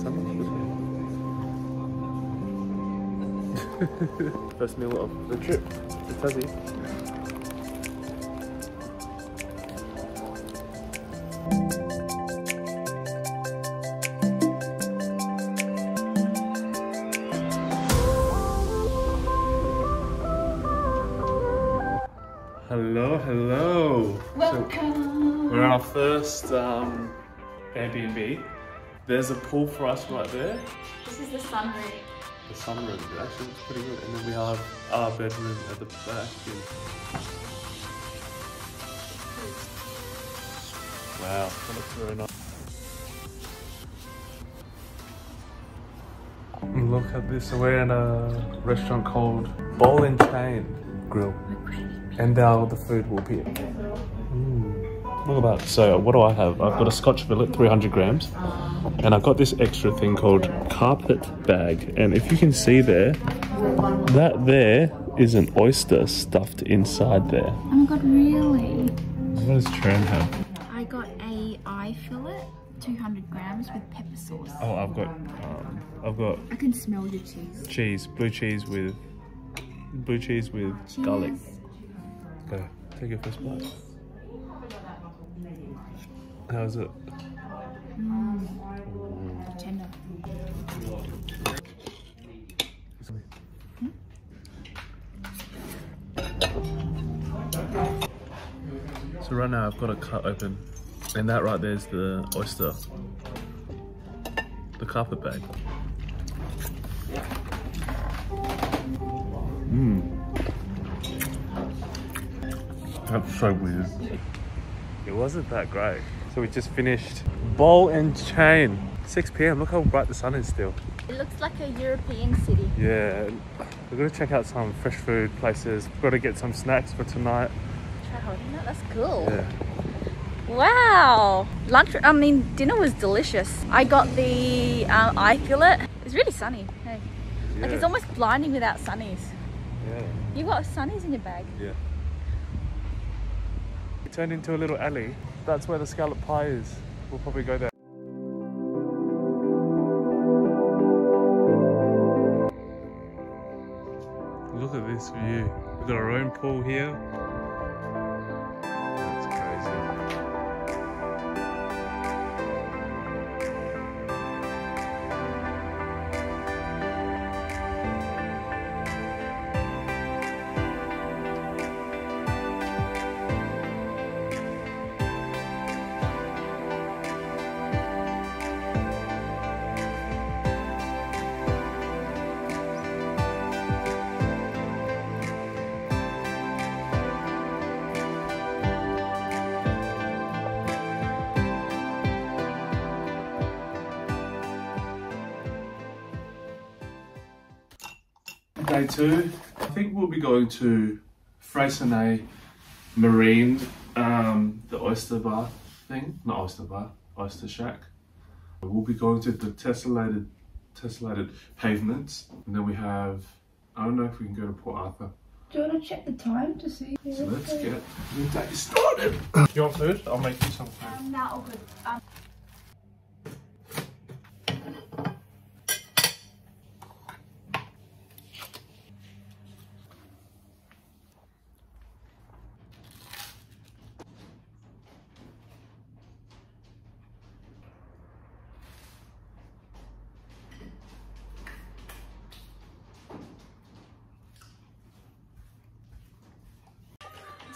First meal of the trip to Tassie. Hello, hello. Welcome. We're at our first um, Airbnb. There's a pool for us right there. This is the sunroom. The sunroom it actually looks pretty good. And then we have our bedroom at the back. And... Wow, that looks very nice. Look at this. So we're in a restaurant called Ball and Chain Grill. And now the food will be. Look at that. So what do I have? I've got a Scotch fillet, 300 grams. And I've got this extra thing called carpet bag. And if you can see there, that there is an oyster stuffed inside there. Oh my god, really? What does Tran have? I got a eye fillet, 200 grams with pepper sauce. Oh, I've got, um, I've got I can smell your cheese. cheese, blue cheese with, blue cheese with garlic. Cheers. Go, take your first bite. How's it? Tender. So right now I've got a cut open, and that right there is the oyster, the carpet bag. Mmm. That's so weird. It wasn't that great. So we just finished Ball and Chain. 6 p.m. Look how bright the sun is still. It looks like a European city. Yeah, we're gonna check out some fresh food places. We've got to get some snacks for tonight. Try holding that. That's cool. Yeah. Wow. Lunch, I mean, dinner was delicious. I got the uh, eye fillet. It's really sunny. Hey. Like it's almost blinding without sunnies. Yeah. You got sunnies in your bag. Yeah. It turned into a little alley. That's where the scallop pie is. We'll probably go there. Look at this view. We've got our own pool here. Day two, I think we'll be going to Freycinet Marine, um, the oyster bar thing, not oyster bar, oyster shack. We'll be going to the tessellated, tessellated pavements, and then we have. I don't know if we can go to Port Arthur. Do you want to check the time to see? So let's get the day started. You want food? I'll make you some food. Um, nah, all good. Um,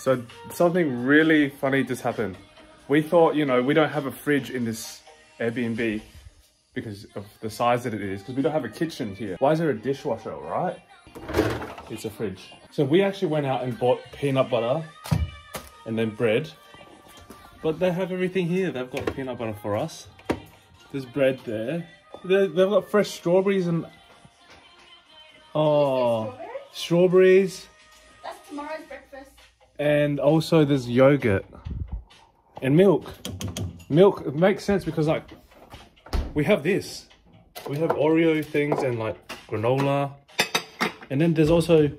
So something really funny just happened. We thought, you know, we don't have a fridge in this Airbnb because of the size that it is, because we don't have a kitchen here. Why is there a dishwasher, right? It's a fridge. So we actually went out and bought peanut butter and then bread. But they have everything here. They've got peanut butter for us. There's bread there. They- They've got fresh strawberries and... Oh, strawberries. that's tomorrow's breakfast. And also there's yogurt and milk. Milk it makes sense because like we have this. We have Oreo things and like granola. And then there's also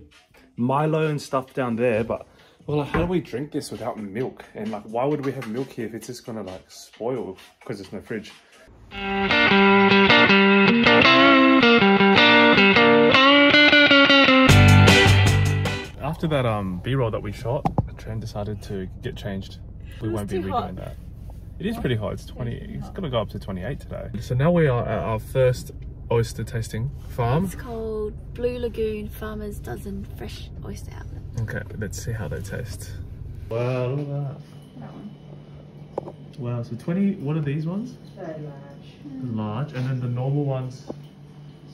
Milo and stuff down there, but well, like, how do we drink this without milk? And like, why would we have milk here if it's just gonna like spoil because there's no fridge? After that um B-roll that we shot, Tran decided to get changed. We won't be redoing hot. that. It is pretty hot. It's 20. It's gonna go up to 28 today. So now we are at our first oyster tasting farm. It's called Blue Lagoon Farmers Dozen Fresh Oyster Outlet. Okay, let's see how they taste. Wow, look at that. That one. Wow, so 20, what are these ones? Very large. Large, and then the normal ones.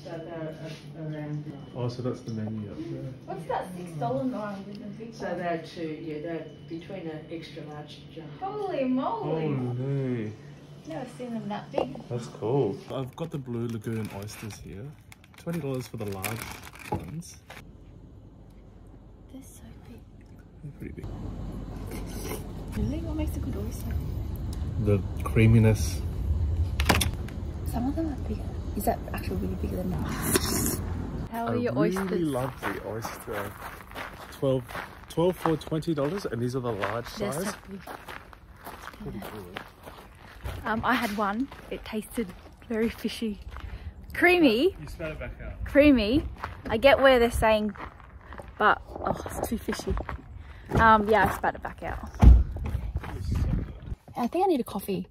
So they're a- around. Oh, so that's the menu up there. What's that six dollar one with the big So they're two, yeah, they're between an extra large and jumbo. Holy moly! Holy, Never seen them that big. that's cool. I've got the Blue Lagoon oysters here. $20 for the large ones. They're so big. They're pretty big. Really? What makes a good oyster? The creaminess. Some of them are bigger. Is that actually really bigger than that? How are I your really oysters? love the oyster. 12, 12 for $20 and these are the large They're size. so big. Pretty cool. Um, I had one. It tasted very fishy. Creamy, You spat it back out. creamy. I get where they're saying, but oh, it's too fishy. Um, yeah, I spat it back out. I think I need a coffee.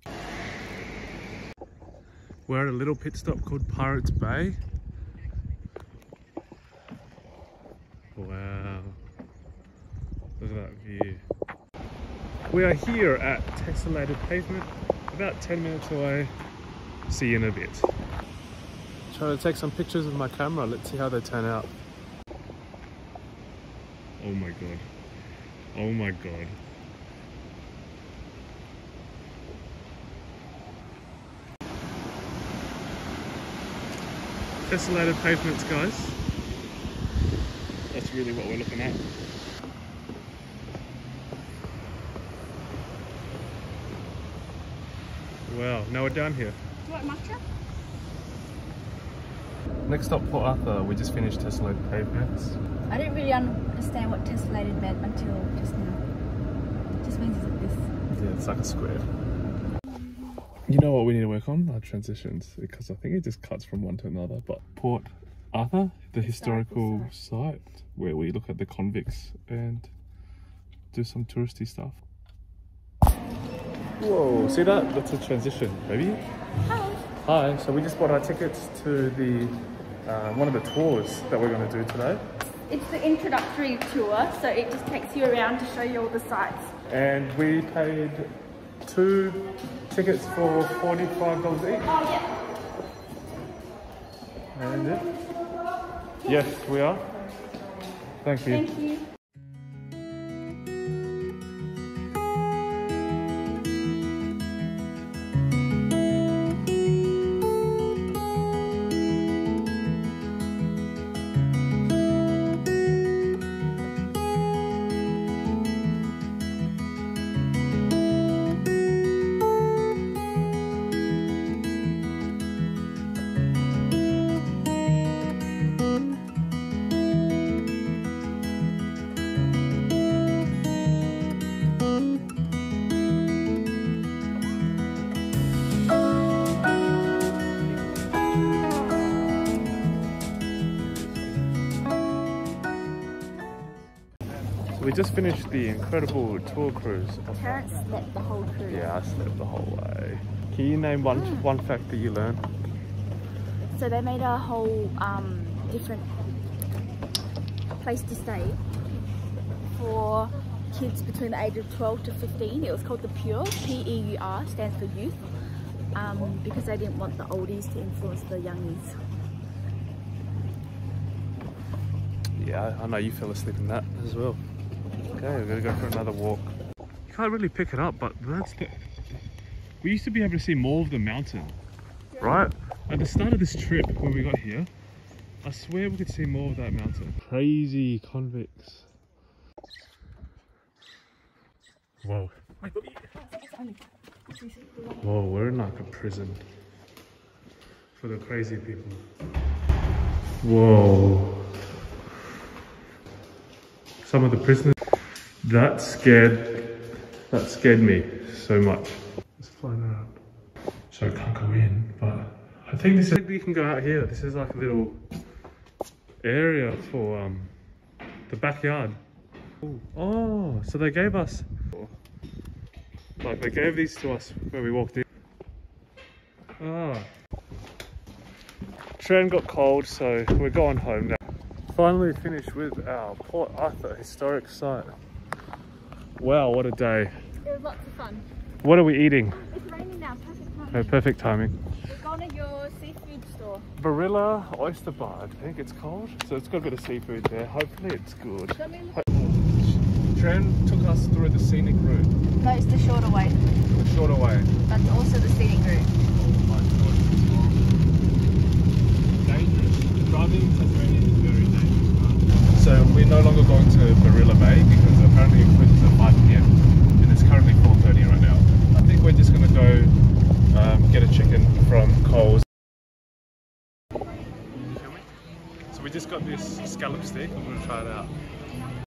We're at a little pit stop called Pirates Bay. Wow. Look at that view. We are here at Tessellated Pavement, about 10 minutes away. See you in a bit. Trying to take some pictures with my camera. Let's see how they turn out. Oh my god. Oh my god. Tessellated pavements, guys. That's really what we're looking at. Wow, now we're down here. Do you want matcha? Next stop, Port Arthur. We just finished tessellated pavements. I didn't really understand what tessellated meant until just now. It just means it's like this. Yeah, it's like a square. You know what we need to work on? Our transitions, because I think it just cuts from one to another. But Port Arthur, the historical site where we look at the convicts and do some touristy stuff. Whoa, see that? That's a transition, baby. Hi. Hi, so we just bought our tickets to the uh, one of the tours that we're going to do today. It's the introductory tour, so it just takes you around to show you all the sites. And we paid two tickets for $45 each. Oh yeah. And it? Yes, we are. Thank you. Thank you. We just finished the incredible tour cruise. Slept the whole cruise. Yeah, I slept the whole way. Can you name one one fact that you learned? So they made a whole um, different place to stay for kids between the age of 12 to 15. It was called the Pure, P-E-U-R, stands for youth, um, because they didn't want the oldies to influence the youngies. Yeah, I know you fell asleep in that as well. Okay, we're gonna go for another walk. You can't really pick it up, but that's the. We used to be able to see more of the mountain, right? At the start of this trip, when we got here, I swear we could see more of that mountain. Crazy convicts. Whoa. Whoa, we're in like a prison for the crazy people. Whoa. Some of the prisoners. That scared, that scared me so much. Let's find out. So I can't go in, but I think this is, you can go out here. This is like a little area for um, the backyard. Oh, so they gave us, like they gave these to us when we walked in. Ah. Tran got cold, so we're going home now. Finally finished with our Port Arthur historic site. Wow, what a day. It was lots of fun. What are we eating? It's raining now, perfect time. Oh, perfect timing. We're going to your seafood store. Barilla Oyster Bar, I think it's called. So it's got a bit of seafood there. Hopefully it's good. Me. Took us through the scenic route, No, it's the shorter way. the shorter way. That's also the scenic route. Dangerous. Driving in Tasmania is very dangerous. So we're no longer going to Barilla Bay because apparently it closes at 5 pm and it's currently 4.30 right now. I think we're just going to go um, get a chicken from Coles. I'm going to try it out.